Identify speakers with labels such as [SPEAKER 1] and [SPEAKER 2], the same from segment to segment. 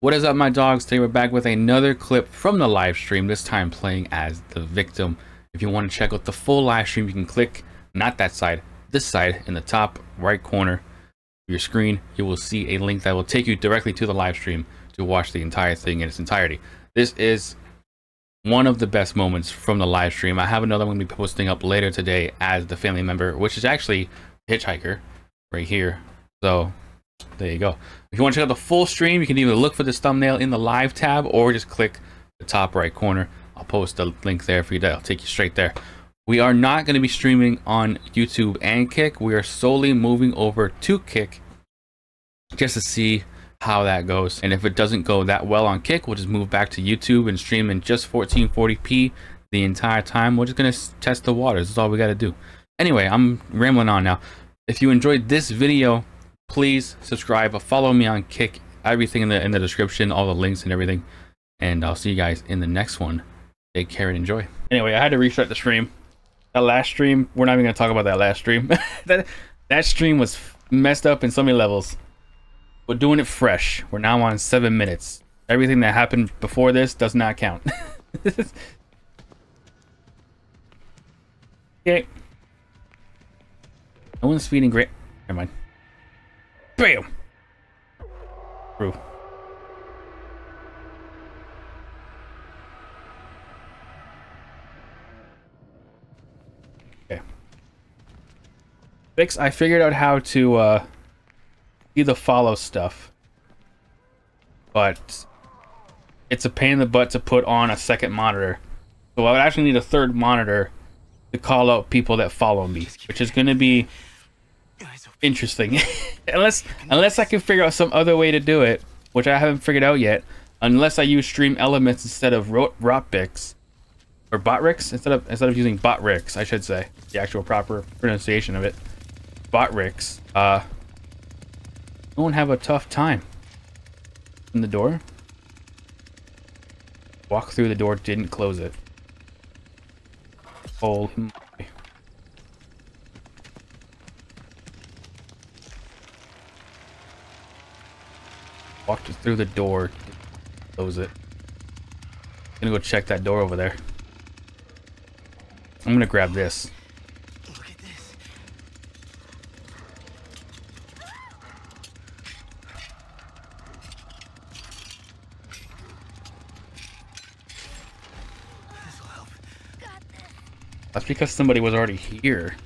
[SPEAKER 1] What is up, my dogs? Today we're back with another clip from the live stream, this time playing as the victim. If you want to check out the full live stream, you can click, not that side, this side in the top right corner of your screen. You will see a link that will take you directly to the live stream to watch the entire thing in its entirety. This is one of the best moments from the live stream. I have another one to be posting up later today as the family member, which is actually Hitchhiker right here. So there you go. If you want to check out the full stream, you can either look for this thumbnail in the live tab or just click the top right corner. I'll post the link there for you. That'll take you straight there. We are not going to be streaming on YouTube and Kick. We are solely moving over to Kick just to see how that goes. And if it doesn't go that well on Kick, we'll just move back to YouTube and stream in just 1440p the entire time. We're just going to test the waters. That's all we got to do. Anyway, I'm rambling on now. If you enjoyed this video, please subscribe follow me on kick. Everything in the in the description all the links and everything. And i'll see you guys in the next one. Take care and enjoy. Anyway i had to restart the stream. That last stream we're not even gonna talk about that last stream. That that stream was messed up in so many levels. We're doing it fresh. We're now on seven minutes. Everything that happened before this does not count. Okay. No one's feeding great. Never mind Bam! Okay. Fix, I figured out how to uh, do the follow stuff. But it's a pain in the butt to put on a second monitor. So I would actually need a third monitor to call out people that follow me, which is going to be interesting. unless unless I can figure out some other way to do it, which I haven't figured out yet. Unless I use Stream Elements instead of Rotbix or Botrix instead of instead of using Botrix, I should say the actual proper pronunciation of it. Botrix. Uh, I won't have a tough time. In the door. Walk through the door, didn't close it. Holy Walked through the door. Close it. Gonna go check that door over there. I'm gonna grab this. Look at this. That's because somebody was already here.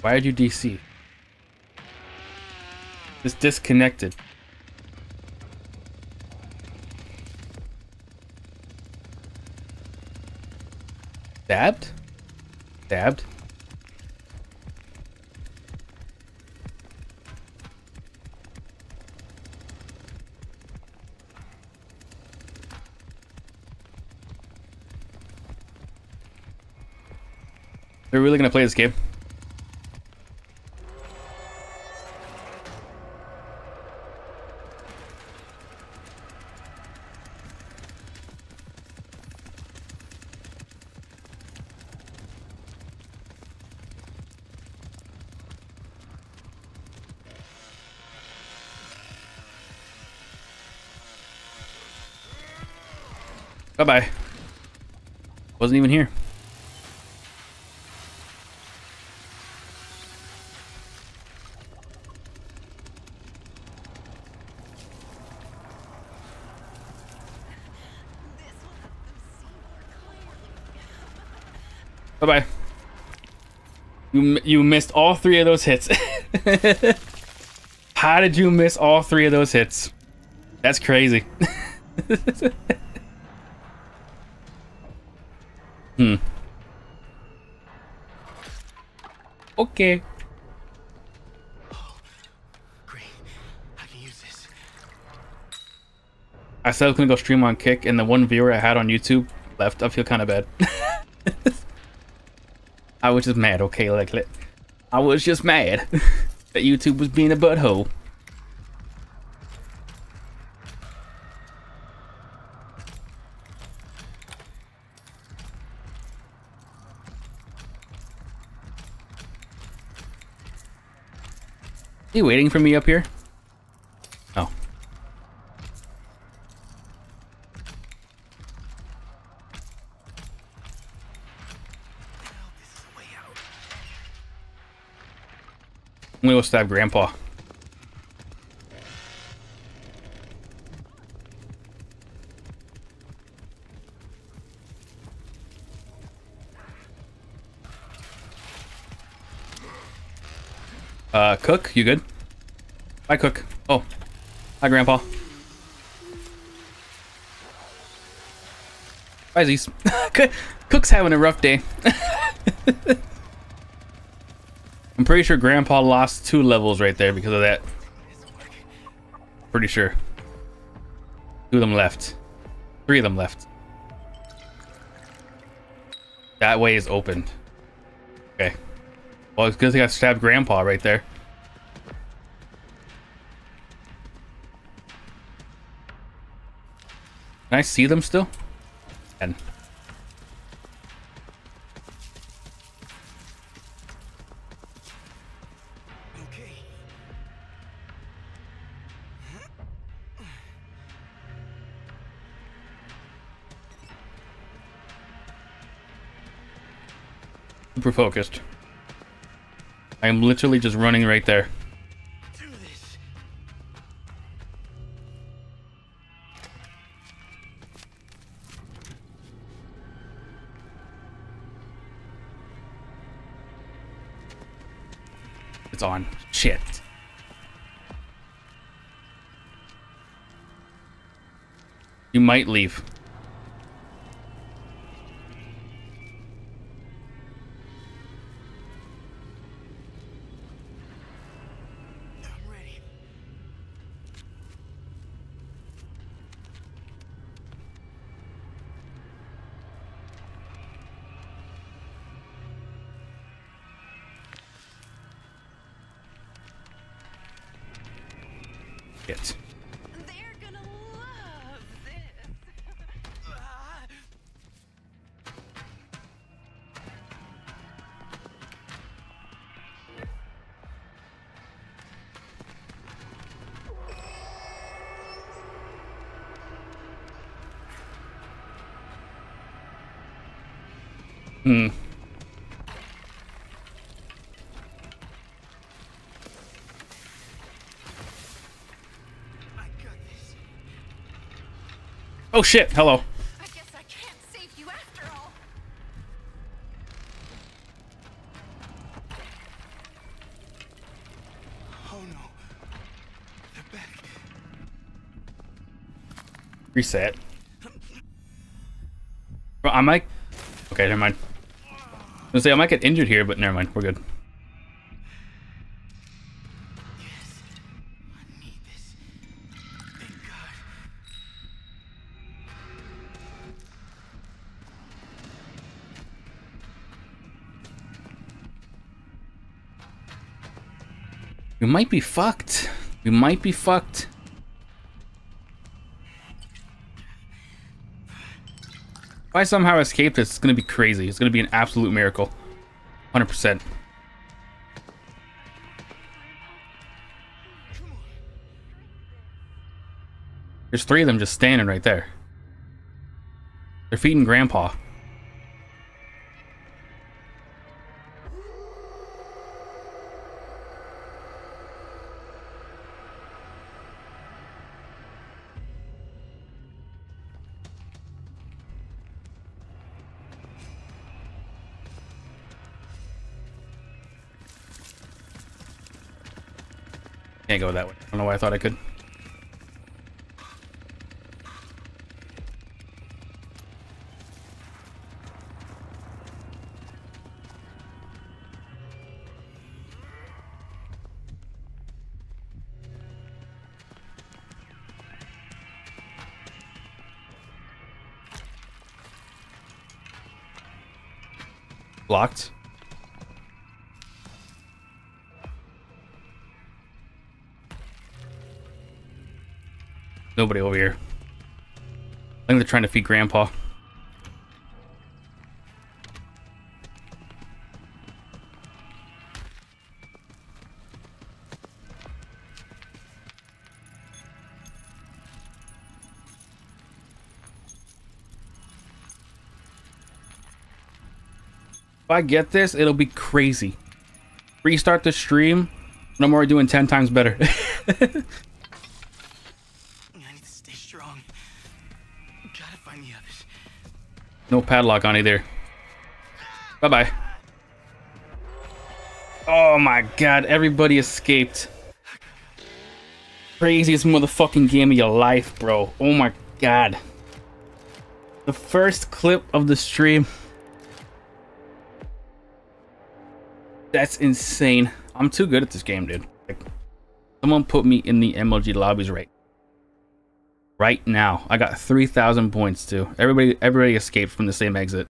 [SPEAKER 1] Why did you DC? It's disconnected. Dabbed? Dabbed? They're really gonna play this game? Bye-bye. Wasn't even here. Bye-bye. You, you missed all three of those hits. How did you miss all three of those hits? That's crazy. Hmm. Okay. great. I can use this. I said I was gonna go stream on Kick, and the one viewer I had on YouTube left. I feel kind of bad. I was just mad, okay? Like, I was just mad that YouTube was being a butthole. He waiting for me up here? Oh. I'm gonna go stab Grandpa. Uh, Cook, you good? Hi, Cook. Oh. Hi, Grandpa. Hi, Zeus. Cook's having a rough day. I'm pretty sure Grandpa lost two levels right there because of that. Pretty sure. Two of them left. Three of them left. That way is opened. Well, it's because I got stabbed Grandpa right there. Can I see them still? And super focused. I am literally just running right there. It's on. Shit. You might leave. Shit.
[SPEAKER 2] They're gonna love this.
[SPEAKER 3] Ah!
[SPEAKER 1] Hmm. Oh shit. Hello.
[SPEAKER 2] I guess I can't save you after all.
[SPEAKER 3] Oh no. They're back.
[SPEAKER 1] Reset. Bro, I might. Okay, never mind. I was gonna say I might get injured here, but never mind. We're good. Might be fucked. We might be fucked. If I somehow escape this, it's gonna be crazy. It's gonna be an absolute miracle. 100%. There's three of them just standing right there. They're feeding Grandpa. Can't go that way. I don't know why I thought I could. Blocked. Nobody over here. I think they're trying to feed Grandpa. If I get this, it'll be crazy. Restart the stream, and I'm already doing 10 times better. no padlock on either. Bye-bye. Oh my god, everybody escaped. Craziest motherfucking game of your life, bro. Oh my god. The first clip of the stream. That's insane. I'm too good at this game, dude. Like, someone put me in the MLG lobbies right. Right now. I got 3,000 points too. Everybody everybody escaped from the same exit.